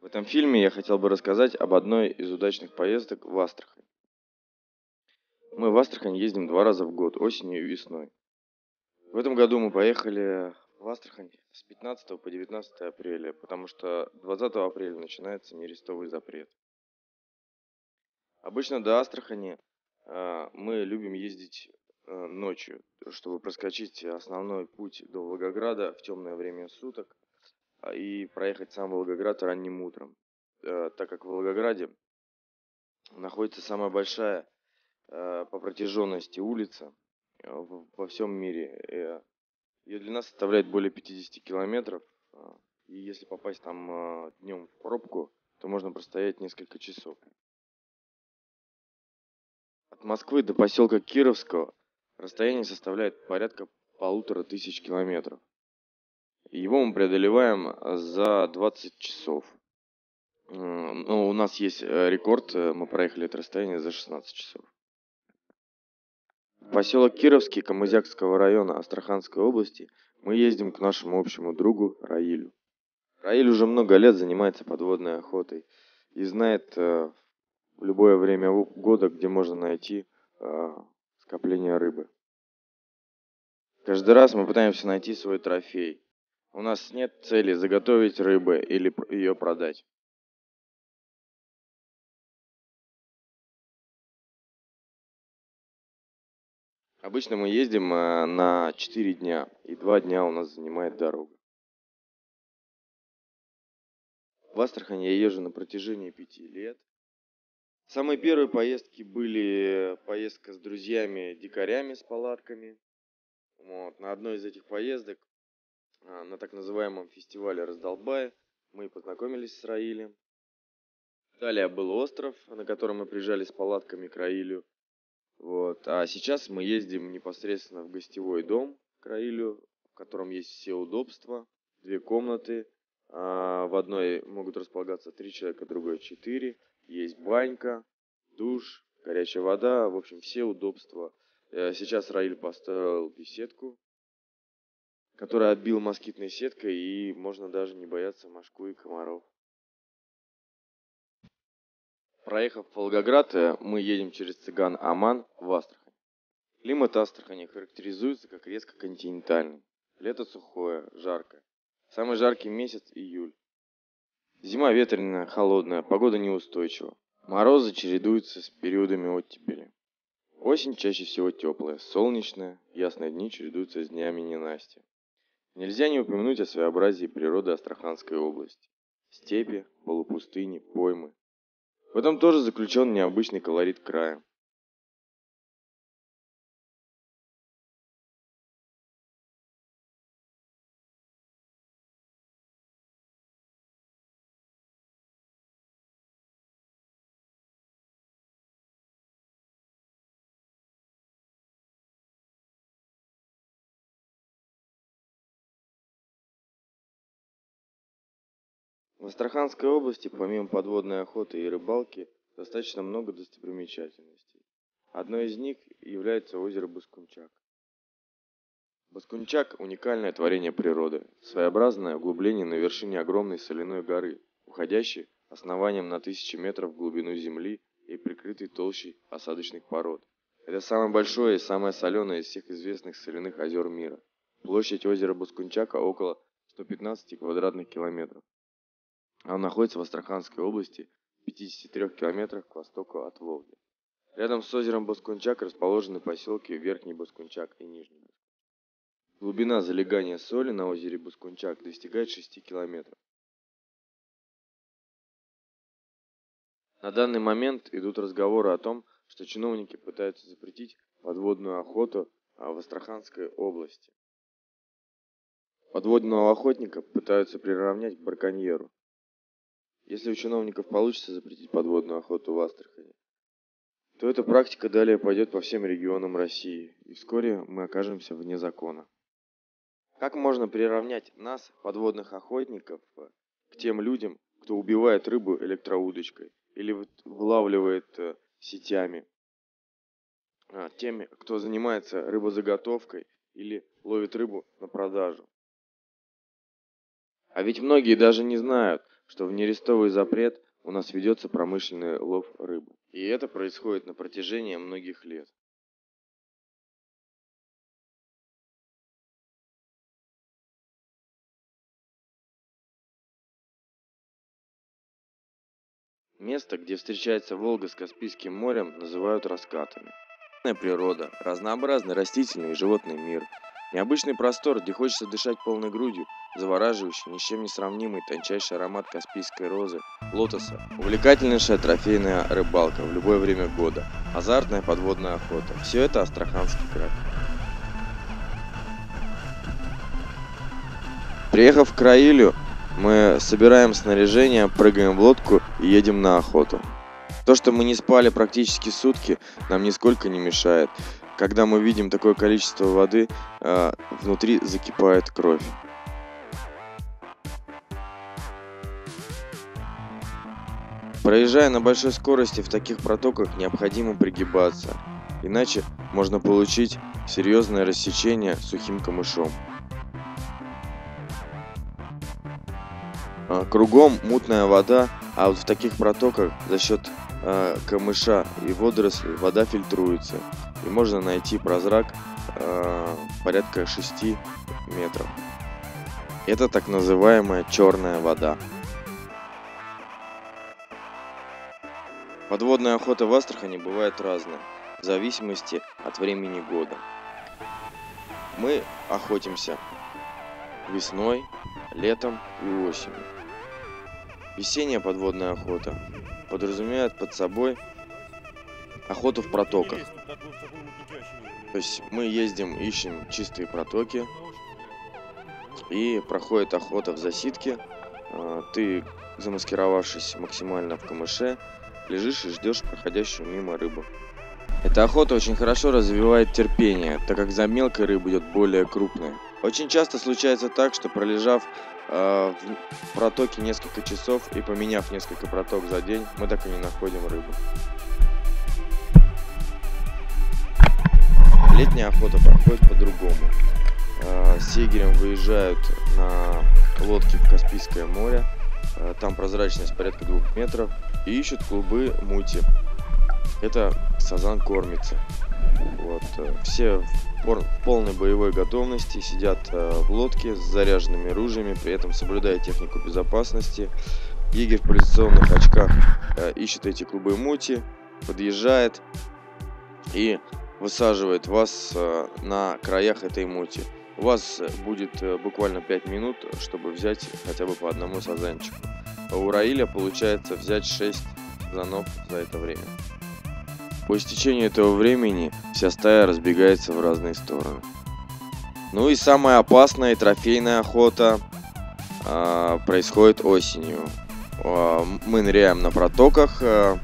В этом фильме я хотел бы рассказать об одной из удачных поездок в Астрахань. Мы в Астрахань ездим два раза в год, осенью и весной. В этом году мы поехали в Астрахань с 15 по 19 апреля, потому что 20 апреля начинается нерестовый запрет. Обычно до Астрахани э, мы любим ездить э, ночью, чтобы проскочить основной путь до Волгограда в темное время суток а, и проехать сам Волгоград ранним утром, э, так как в Волгограде находится самая большая э, по протяженности улица э, во всем мире. Ее длина составляет более 50 километров, и если попасть там днем в пробку, то можно простоять несколько часов. От Москвы до поселка Кировского расстояние составляет порядка полутора тысяч километров. Его мы преодолеваем э, за 20 часов. Ну, у нас есть э, рекорд, э, мы проехали это расстояние за 16 часов. Поселок Кировский Камызякского района Астраханской области мы ездим к нашему общему другу Раилю. Раиль уже много лет занимается подводной охотой и знает в любое время года, где можно найти скопление рыбы. Каждый раз мы пытаемся найти свой трофей. У нас нет цели заготовить рыбы или ее продать. Обычно мы ездим э, на 4 дня, и 2 дня у нас занимает дорога. В Астрахань я езжу на протяжении 5 лет. Самые первые поездки были поездка с друзьями-дикарями с палатками. Вот. На одной из этих поездок а, на так называемом фестивале Раздолбая. Мы познакомились с Раилем. Далее был остров, на котором мы приезжали с палатками к Раилю. Вот. А сейчас мы ездим непосредственно в гостевой дом к Раилю, в котором есть все удобства, две комнаты. А, в одной могут располагаться три человека, в другой четыре. Есть банька, душ, горячая вода, в общем, все удобства. Э, сейчас Раиль построил беседку который отбил москитной сеткой, и можно даже не бояться мошку и комаров. Проехав Волгоград, э, мы едем через Цыган Аман в Астрахань. Климат Астрахани характеризуется как резко континентальный. Лето сухое, жаркое. Самый жаркий месяц – июль. Зима ветреная, холодная, погода неустойчива. Морозы чередуются с периодами оттепели. Осень чаще всего теплая, солнечная, ясные дни чередуются с днями ненастья. Нельзя не упомянуть о своеобразии природы Астраханской области. Степи, полупустыни, поймы. В этом тоже заключен необычный колорит края. В Астраханской области, помимо подводной охоты и рыбалки, достаточно много достопримечательностей. Одной из них является озеро Баскунчак. Баскунчак – уникальное творение природы, своеобразное углубление на вершине огромной соляной горы, уходящей основанием на тысячи метров в глубину земли и прикрытой толщей осадочных пород. Это самое большое и самое соленое из всех известных соляных озер мира. Площадь озера Баскунчака около 115 квадратных километров. Он находится в Астраханской области, в 53 километрах к востоку от Волги. Рядом с озером Боскунчак расположены поселки Верхний Боскунчак и Нижний Боскунчак. Глубина залегания соли на озере Боскунчак достигает 6 километров. На данный момент идут разговоры о том, что чиновники пытаются запретить подводную охоту а, в Астраханской области. Подводного охотника пытаются приравнять к браконьеру. Если у чиновников получится запретить подводную охоту в Астрахани, то эта практика далее пойдет по всем регионам России, и вскоре мы окажемся вне закона. Как можно приравнять нас, подводных охотников, к тем людям, кто убивает рыбу электроудочкой или вылавливает э, сетями. А, теми, кто занимается рыбозаготовкой или ловит рыбу на продажу. А ведь многие даже не знают, что в нерестовый запрет у нас ведется промышленный лов рыбы. И это происходит на протяжении многих лет. Место, где встречается Волга с Каспийским морем, называют раскатами. Природа, разнообразный растительный и животный мир, необычный простор, где хочется дышать полной грудью, завораживающий, ни с чем не сравнимый тончайший аромат каспийской розы, лотоса, увлекательнейшая трофейная рыбалка в любое время года, азартная подводная охота. Все это Астраханский край. Приехав в Краилю, мы собираем снаряжение, прыгаем в лодку и едем на охоту. То, что мы не спали практически сутки, нам нисколько не мешает. Когда мы видим такое количество воды, э, внутри закипает кровь. Проезжая на большой скорости в таких протоках, необходимо пригибаться, иначе можно получить серьезное рассечение сухим камышом. А, кругом мутная вода, а вот в таких протоках за счет э, камыша и водорослей вода фильтруется. И можно найти прозрак э, порядка 6 метров. Это так называемая черная вода. Подводная охота в Астрахани бывает разная, в зависимости от времени года. Мы охотимся весной, летом и осенью. Весенняя подводная охота подразумевает под собой охоту в протоках. То есть мы ездим, ищем чистые протоки и проходит охота в засидке. А, ты, замаскировавшись максимально в камыше, лежишь и ждешь проходящую мимо рыбу. Эта охота очень хорошо развивает терпение, так как за мелкой рыбой идет более крупная. Очень часто случается так, что пролежав э, в протоке несколько часов и поменяв несколько проток за день, мы так и не находим рыбу. Летняя охота проходит по-другому. Э, с егерем выезжают на лодке в Каспийское море, э, там прозрачность порядка двух метров, и ищут клубы мути. Это сазан кормится. Вот. Э, все в полной боевой готовности сидят в лодке с заряженными ружьями, при этом соблюдая технику безопасности. Егерь в полиционных очках ищет эти клубы мути, подъезжает и высаживает вас на краях этой мути. У вас будет буквально 5 минут, чтобы взять хотя бы по одному сазанчику. У Раиля получается взять 6 занов за это время. По истечению этого времени вся стая разбегается в разные стороны. Ну и самая опасная трофейная охота э, происходит осенью. Э, мы ныряем на протоках, э,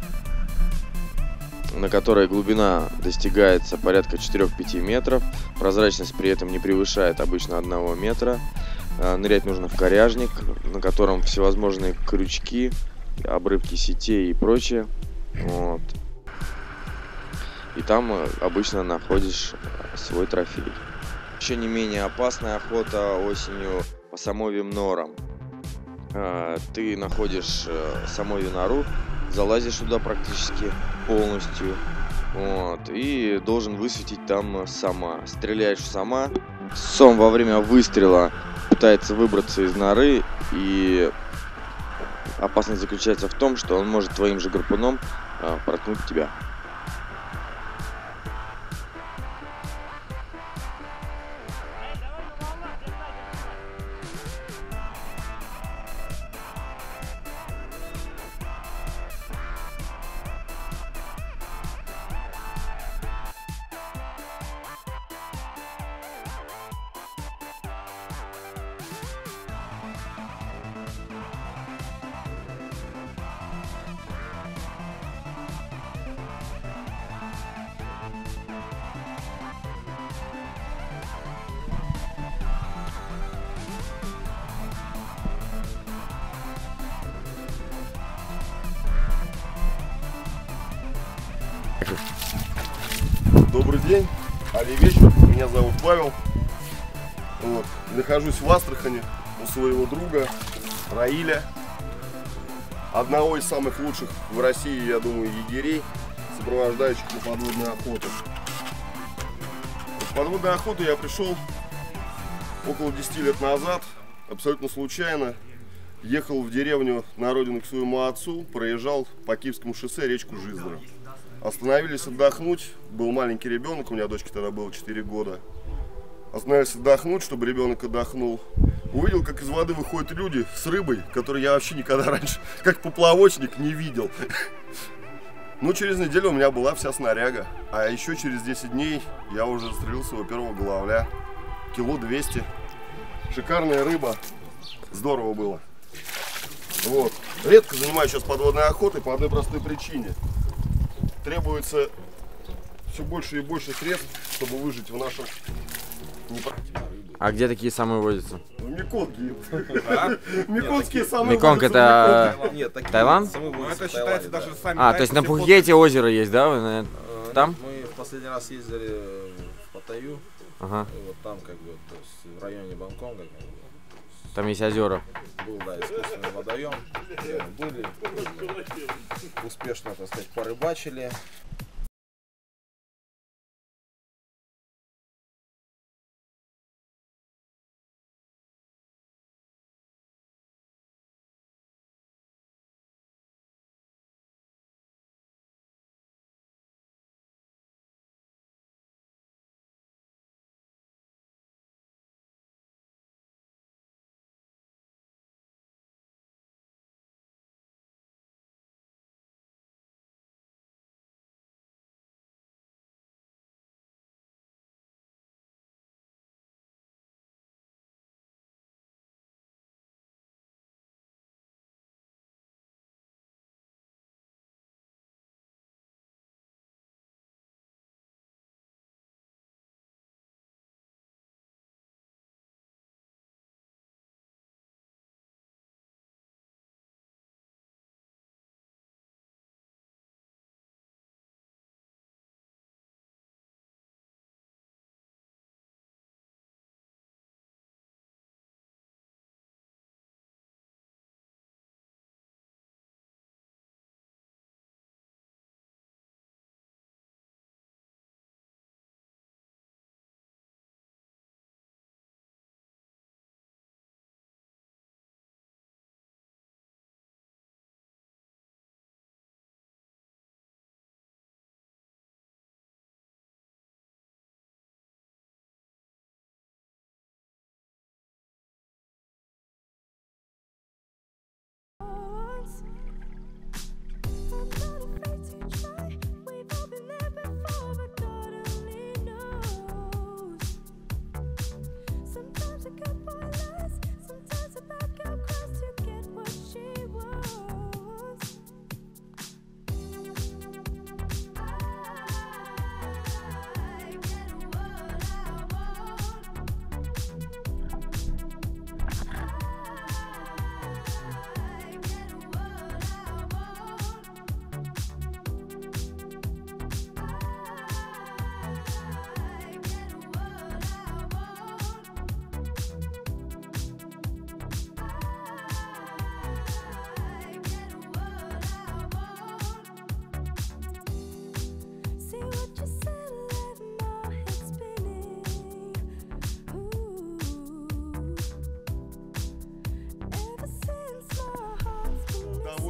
на которой глубина достигается порядка 4-5 метров. Прозрачность при этом не превышает обычно 1 метра. Э, нырять нужно в коряжник, на котором всевозможные крючки, обрывки сетей и прочее. Вот и там э, обычно находишь э, свой трофей. Еще не менее опасная охота осенью по самовим норам. Ты находишь самовью нору, залазишь туда практически полностью, вот, и должен высветить там сама. Стреляешь сама, сом во время выстрела пытается выбраться из норы, и опасность заключается в том, что он может твоим же гарпуном проткнуть тебя. День, али вечер. Меня зовут Павел. Вот. Нахожусь в Астрахани у своего друга Раиля. Одного из самых лучших в России, я думаю, егерей, сопровождающих на подводную охоту. В подводную охоту я пришел около 10 лет назад, абсолютно случайно. Ехал в деревню на родину к своему отцу, проезжал по Киевскому шоссе речку Жиздра. Остановились отдохнуть, был маленький ребенок, у меня дочке тогда было 4 года. Остановились отдохнуть, чтобы ребенок отдохнул. Увидел, как из воды выходят люди с рыбой, которую я вообще никогда раньше, как поплавочник, не видел. Ну, через неделю у меня была вся снаряга. А еще через 10 дней я уже застрелил своего первого головля. Кило 200. Шикарная рыба. Здорово было. Вот. Редко занимаюсь сейчас подводной охотой по одной простой причине. Требуется все больше и больше средств, чтобы выжить в нашем А где такие самые водятся? в Меконге. Меконские самые Меконг это Таиланд? Ну, это считается даже да. сами. А, то есть на Пхукете озеро есть, да? Э, Там? Мы в последний раз ездили в Паттайю, Ага. и вот там как бы, то есть в районе Бангконга бы, Там есть озера. Был, да, искусственный водоем, были, успешно, так сказать, порыбачили.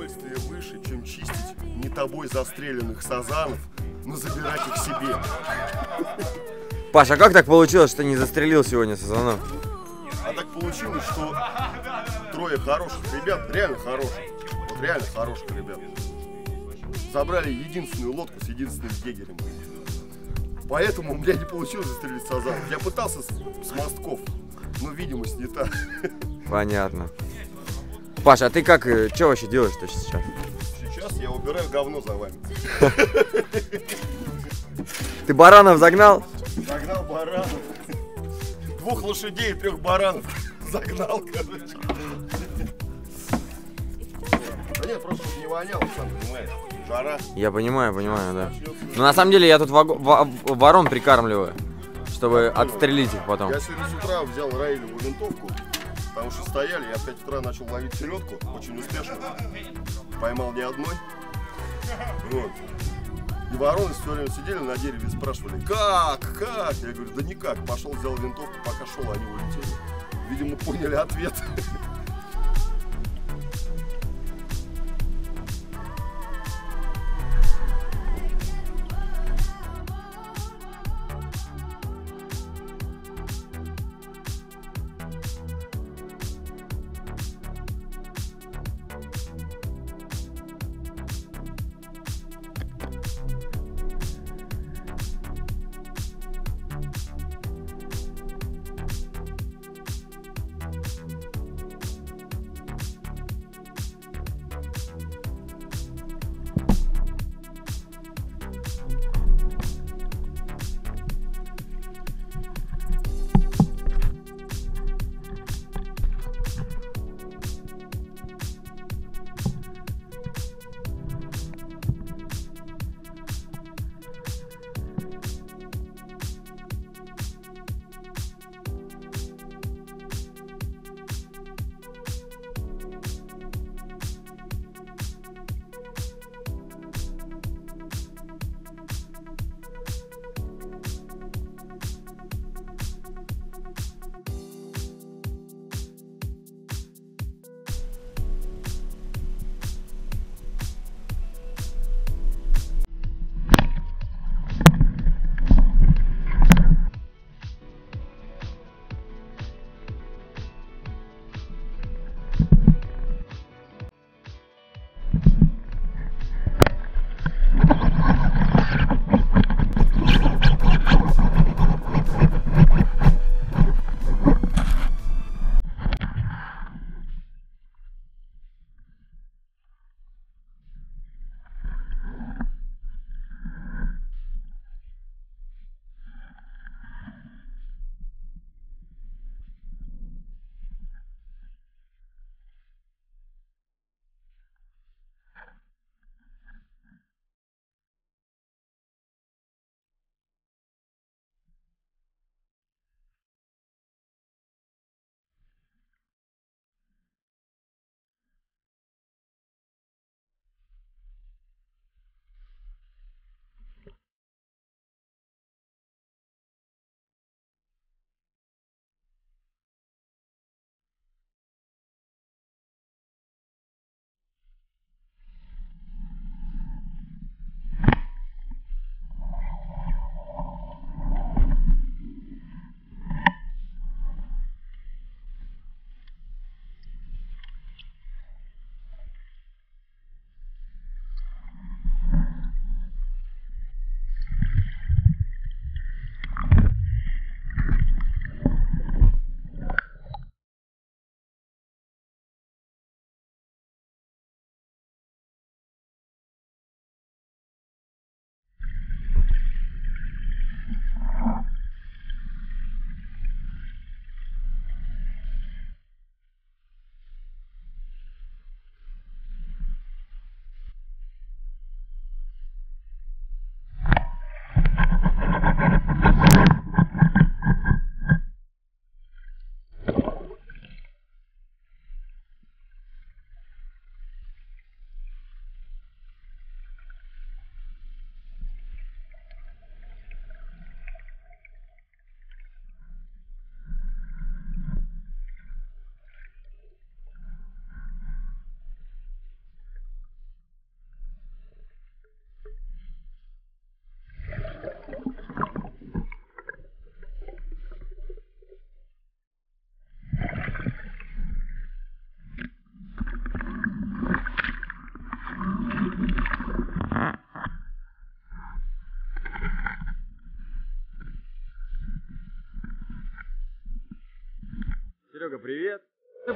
Удовольствие выше, чем чистить не тобой застреленных сазанов, но забирать их себе. Паша, а как так получилось, что не застрелил сегодня сазанов? А так получилось, что трое хороших ребят, реально хороших, вот реально хороших ребят, забрали единственную лодку с единственным егерем. Поэтому у меня не получилось застрелить сазанов. Я пытался с, с мостков, но видимость не та. Понятно. Паша, а ты как, что вообще делаешь-то сейчас? Сейчас я убираю говно за вами. Ты баранов загнал? Загнал баранов. Двух лошадей и трех баранов. Загнал, короче. нет, просто не воняло, сам понимаешь. Жара. Я понимаю, понимаю, да. Но на самом деле я тут ворон прикармливаю, чтобы отстрелить их потом. Я сегодня с утра взял Раилеву винтовку, потому что стояли, я в 5 утра начал ловить селедку, очень успешно. Поймал ни одной. Вот. И вороны все время сидели на дереве и спрашивали, как, как? Я говорю, да никак. Пошел, взял винтовку, пока шел, они улетели. Видимо, поняли ответ.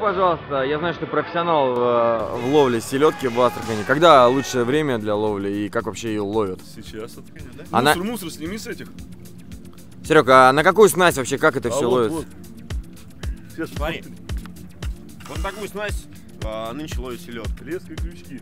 пожалуйста, я знаю, что ты профессионал в, в ловле селедки в Астрахани. Когда лучшее время для ловли и как вообще ее ловят? Сейчас да? Она- Мусор, мусор сними с этих. Серега, а на какую снасть вообще, как это А все вот, ловится? вот. Сейчас Смотри. Вот такую снасть а, нынче ловит селедка. Леска и крючки.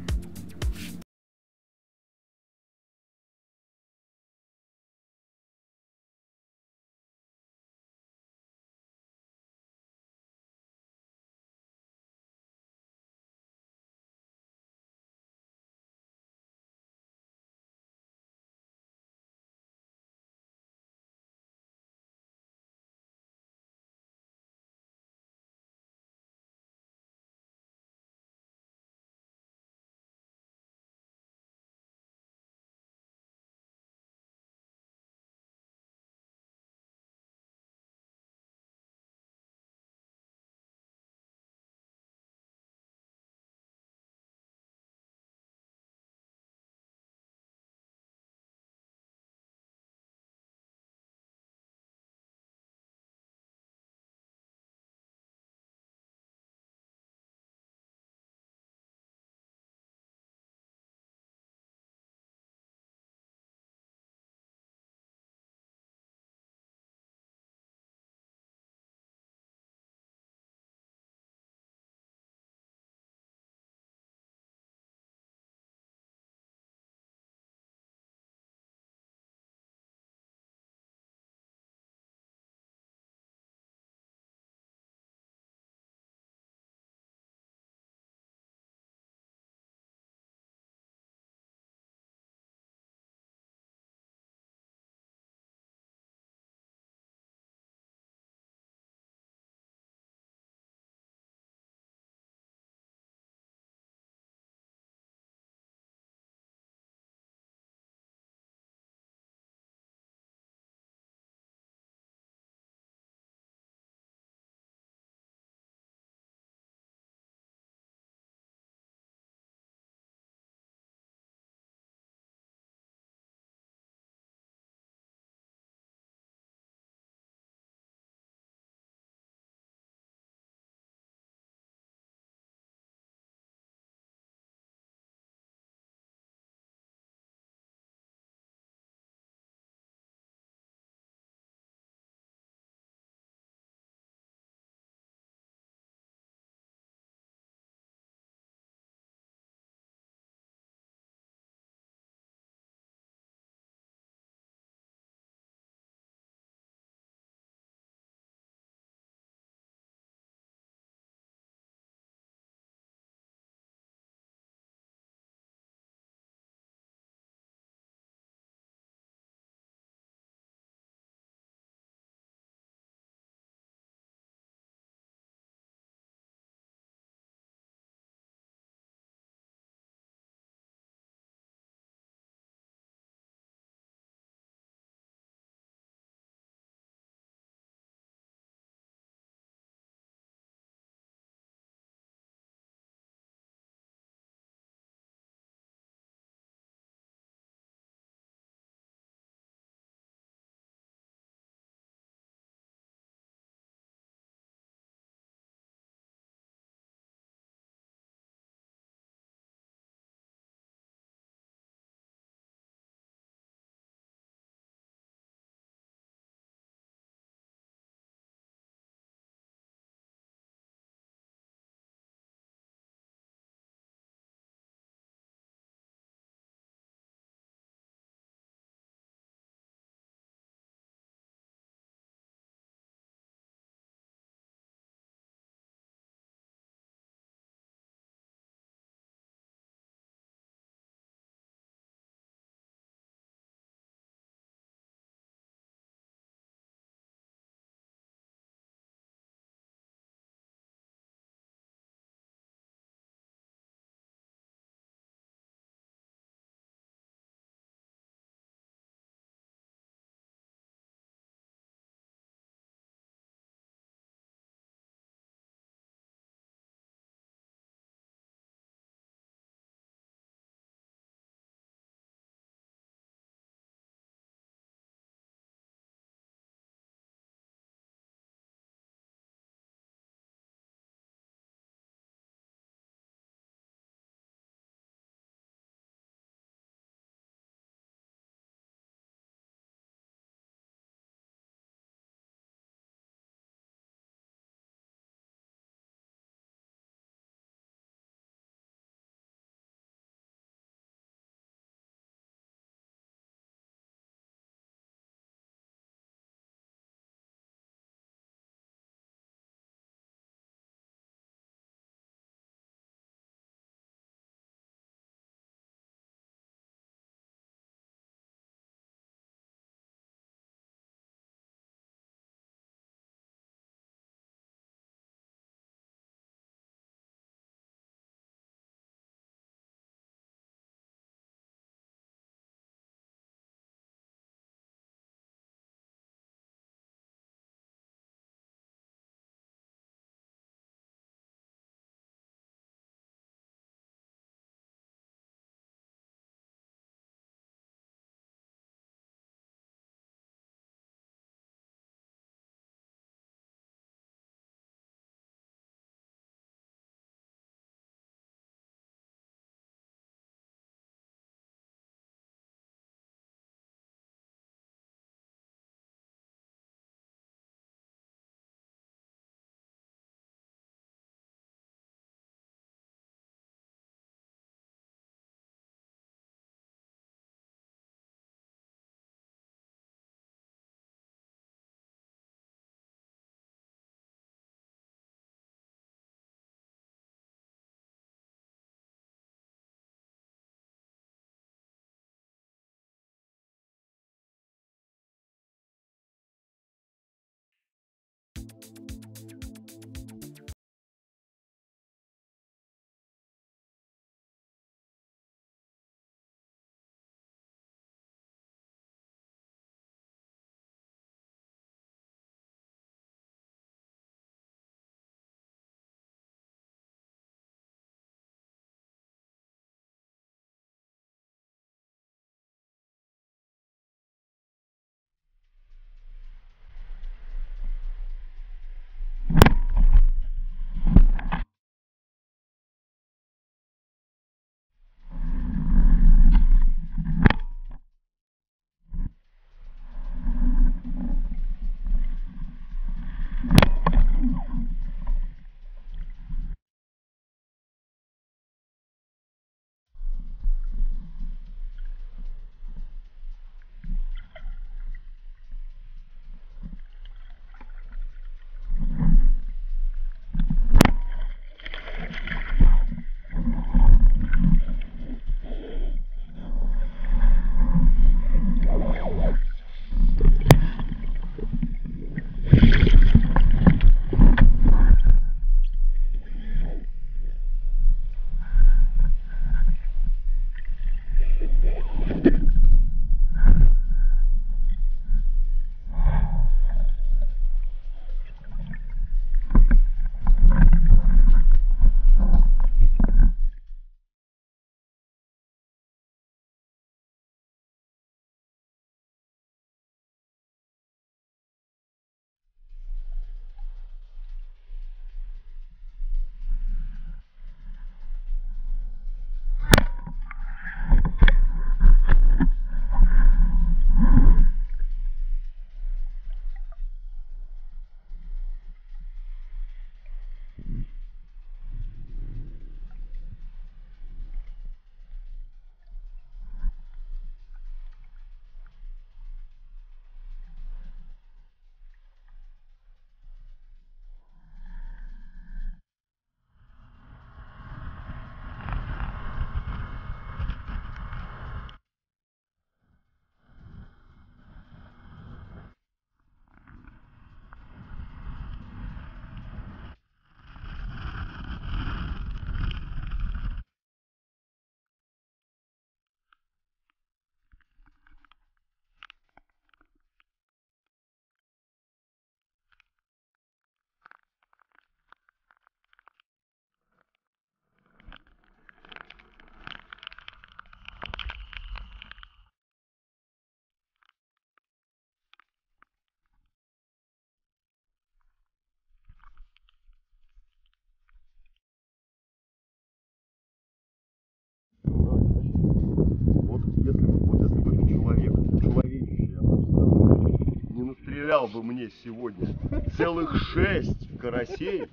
Навалял бы мне сегодня целых шесть карасей,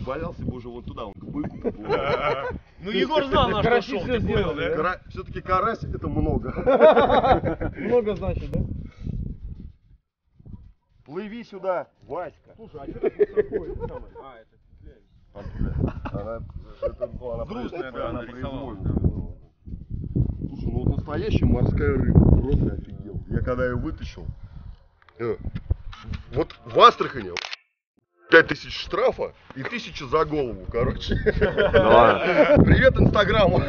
валялся бы уже вот туда, он к быку. Ну, Егор знал, на что шел, ты понял, да? Все-таки карась это много. Много значит, да? Плыви сюда, Васька. Слушай, а что так высоко? А, это Она, это, ну, она Грустная, да, она. Слушай, ну вот настоящая морская рыба, просто офигел. Я когда ее вытащил, вот в Астрахани 5000 штрафа и 1000 за голову, короче. Ладно. Привет Инстаграму.